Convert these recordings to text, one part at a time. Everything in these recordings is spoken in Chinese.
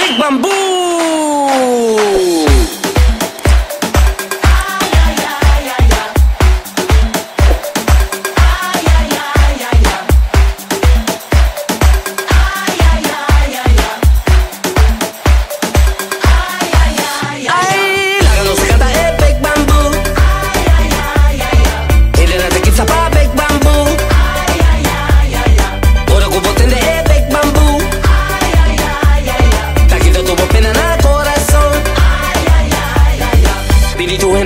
Big bamboo!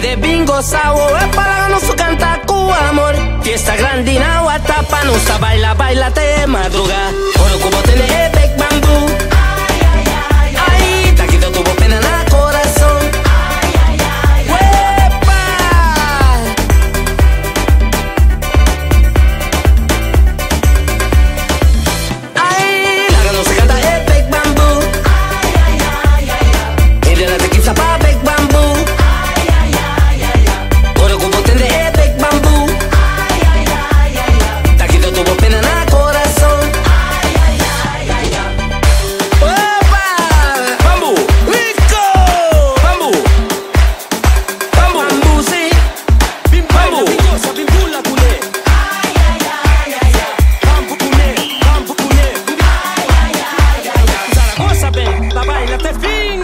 de bingo, sabo, es para no su canta cu amor. Fiesta grandina, guatapa, no baila, baila, te madruga. vai até fim.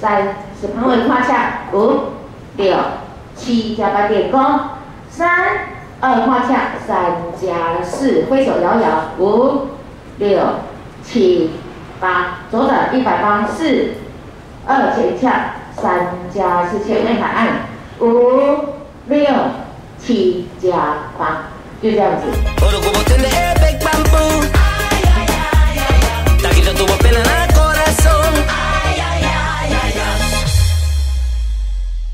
三，是胖妹胯下，五、六、七加八点勾，三、二胯下，三加四挥手摇摇，五、六、七、八左转一百八四，二前翘，三加四前面摆按，五、六、七加八就这样子。